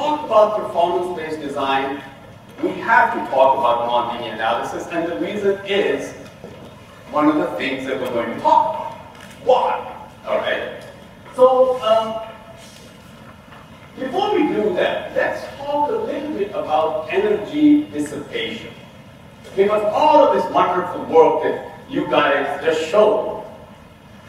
talk about performance-based design, we have to talk about nonlinear analysis, and the reason is one of the things that we're going to talk about. Why? All right. So um, before we do that, let's talk a little bit about energy dissipation. Because all of this wonderful work that you guys just showed,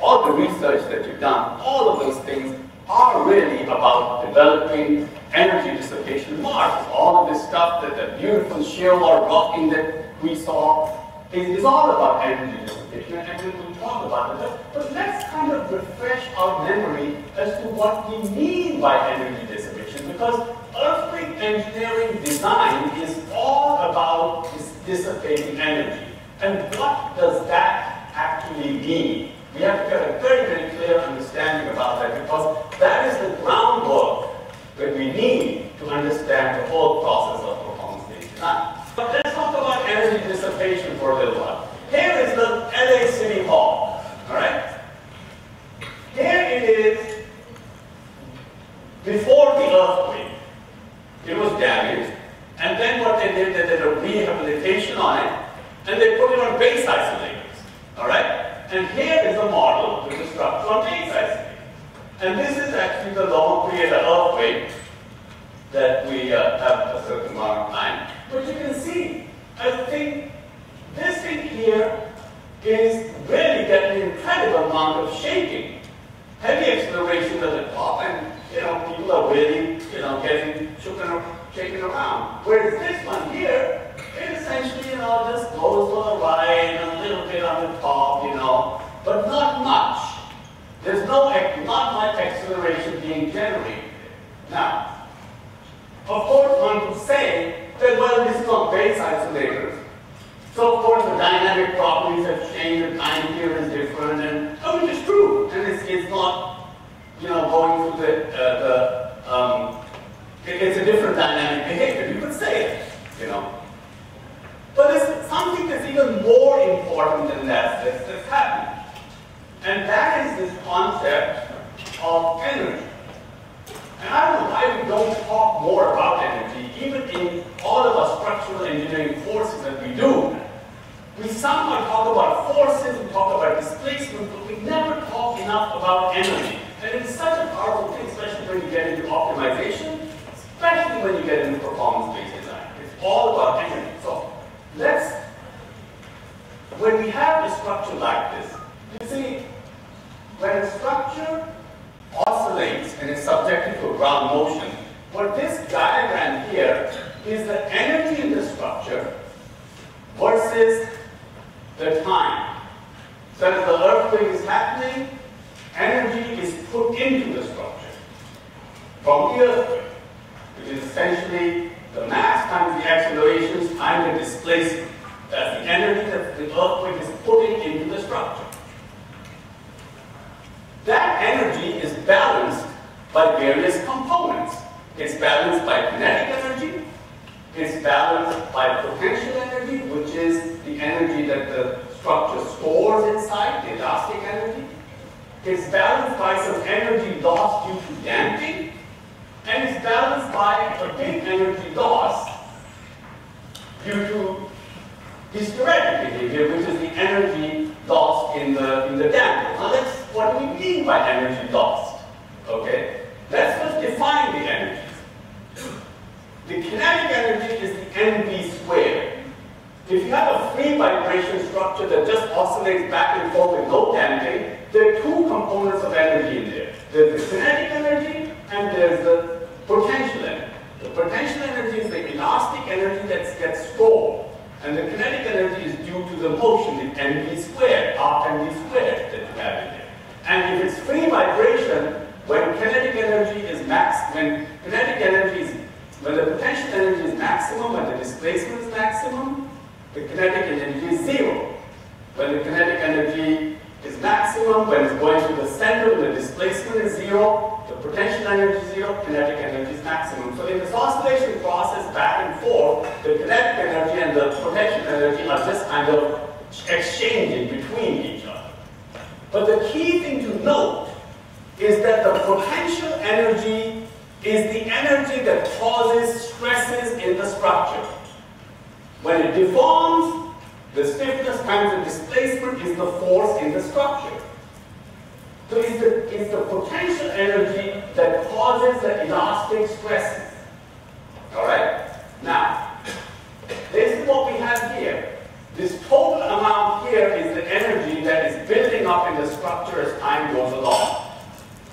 all the research that you've done, all of those things are really about developing energy dissipation models. All of this stuff that the beautiful shear wall rocking that we saw is, is all about energy dissipation, and we will talk about it. But let's kind of refresh our memory as to what we mean by energy dissipation, because earthquake engineering design is all about dissipating energy. And what does that actually mean? We have to get a very, very clear understanding about that because that is the groundwork that we need to understand the whole process of performance-based design. But let's talk about energy dissipation for a little while. Here is the LA City Hall, all right? Here it is before the earthquake. It was damaged, and then what they did, they did a rehabilitation on it, and they put it on base isolators, all right? And here is a model with the structure on base isolators. And this is actually the long period earthquake that we uh, have a certain amount of time. But you can see, I think this thing here is really getting an incredible amount of shaking. Heavy acceleration at the top, and you know, people are really, you know, getting shaken, shaken around. Whereas this one here, it essentially, you know, just goes for the ride, a little bit on the top, you know, but not much. There's no, not much acceleration being generated. Now, of course, one could say that, well, this is on base isolators. So, of course, the dynamic properties have changed, the time here is different, and oh, which is true. And it's, it's not, you know, going through the, uh, the um, it, it's a different dynamic behavior. You could say it, you know. But there's something that's even more important than that that's, that's happening. And that is this concept of energy. And I don't know why we don't talk more about energy, even in all of our structural engineering courses that we do. We somehow talk about forces, we talk about displacement, but we never talk enough about energy. And it's such a powerful thing, especially when you get into optimization, especially when you get into performance-based design. It's all about energy. So let's, when we have a structure like this, you see, when a structure oscillates and is subjected to a ground motion, what this diagram here is the energy in the structure versus the time. So as the earthquake is happening, energy is put into the structure from the earthquake, which is essentially the mass times the accelerations times the displacement. That's the energy that the earthquake is putting into the structure. That energy is balanced by various components. It's balanced by kinetic it's balanced by potential energy, which is the energy that the structure stores inside, the elastic energy. It's balanced by some energy loss due to damping, and it's balanced by a big energy loss due to hysteretic behavior, which is the energy lost in the in the damper. Now let's what we mean by energy lost? Okay? Let's first define the energies. The kinetic energy is the mv squared. If you have a free vibration structure that just oscillates back and forth with no damping, there are two components of energy in there. There's the kinetic energy and there's the potential energy. The potential energy is the elastic energy that gets stored. And the kinetic energy is due to the motion, the mv squared, half mv squared that you have in there. And if it's free vibration, when kinetic energy is max, when kinetic energy is, when the potential energy is maximum, when the displacement is maximum, the kinetic energy is zero. When the kinetic energy is maximum, when it's going to the center, when the displacement is zero, the potential energy is zero, kinetic energy is maximum. So in this oscillation process back and forth, the kinetic energy and the potential energy are just kind of exchanging between each other. But the key thing to note is that the potential energy is the energy that causes stresses in the structure. When it deforms, the stiffness times the displacement is the force in the structure. So it's the, it's the potential energy that causes the elastic stresses. All right? Now, this is what we have here. This total amount here is the energy that is building up in the structure as time goes along.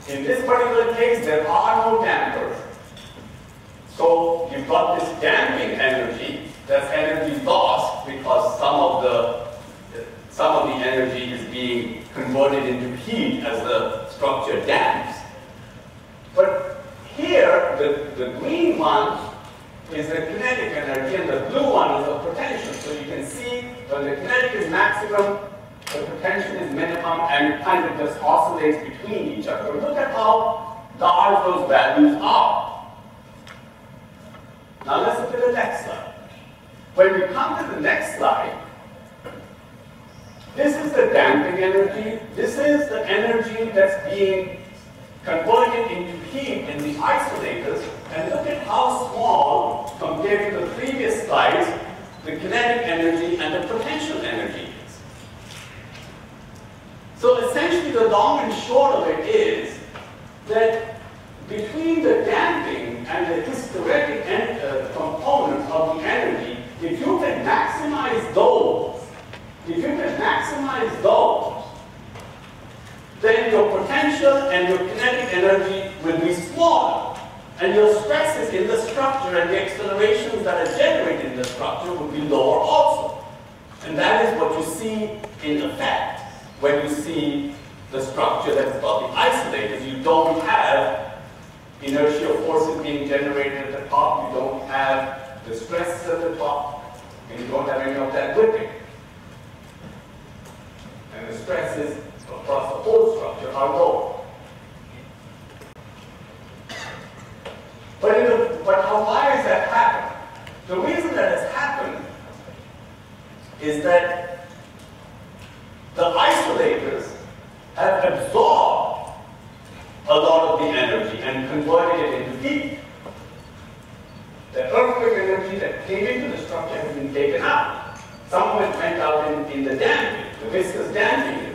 In this particular case, there are no dampers. So you've got this damping energy, that's energy lost because some of the some of the energy is being converted into heat as the structure damps. But here, the, the green one is the kinetic energy and the blue one is the potential. So you can see when the kinetic is maximum, the potential is minimum and it kind of just oscillates between each other. Look at how large those values are. Now let's look at the next slide. When we come to the next slide, this is the damping energy. This is the energy that's being converted into heat in the isolators. And look at how small, compared to the previous slides, the kinetic energy and the potential energy. So essentially the long and short of it is that between the damping and the hysteretic uh, components of the energy, if you can maximize those, if you can maximize those, then your potential and your kinetic energy will be smaller. And your stresses in the structure and the accelerations that are generated in the structure will be lower also. And that is what you see in effect when you see the structure that's got the isolators. You don't have inertial forces being generated at the top. You don't have the stresses at the top. And you don't have any of that whipping. And the stresses across the whole structure are lower. But, the, but how, why has that happened? The reason that has happened is that the isolators have absorbed a lot the energy and converted it into heat. The earthquake energy that came into the structure has been taken out. Some of it went out in, in the damping, the viscous damping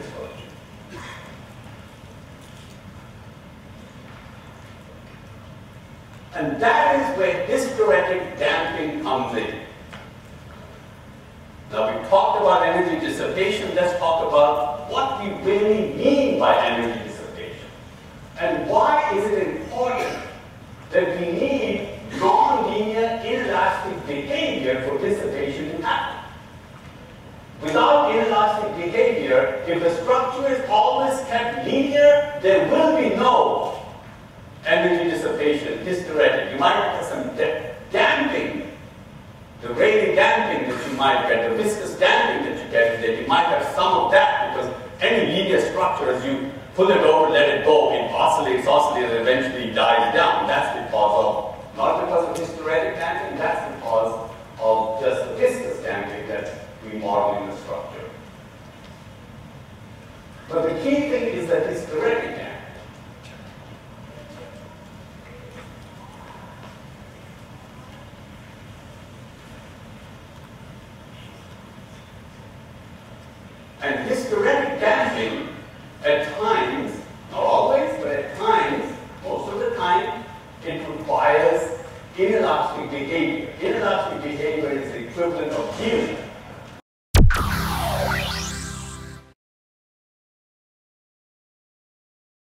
And that is where hysteretic damping comes in. Now we talked about energy dissipation, let's talk about what we really mean by energy. And why is it important that we need non-linear inelastic behavior for dissipation to happen? Without inelastic behavior, if the structure is always kept linear, there will be no energy dissipation, hysteretic. You might have some damping, the Rayleigh damping that you might get, the viscous damping that you get, that you might have some of that because any linear structure, as you pull it over, let it go, it oscillates, oscillates, and eventually dies down. That's because of, not because of hysteretic damping, that's because of just the viscous damping that we model in the structure. But the key thing is that hysteretic damping. And hysteretic damping, at